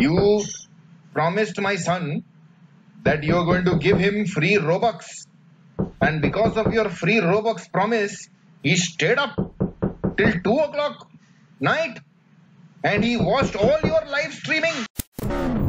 You promised my son that you're going to give him free Robux. And because of your free Robux promise, he stayed up till 2 o'clock night and he watched all your live streaming.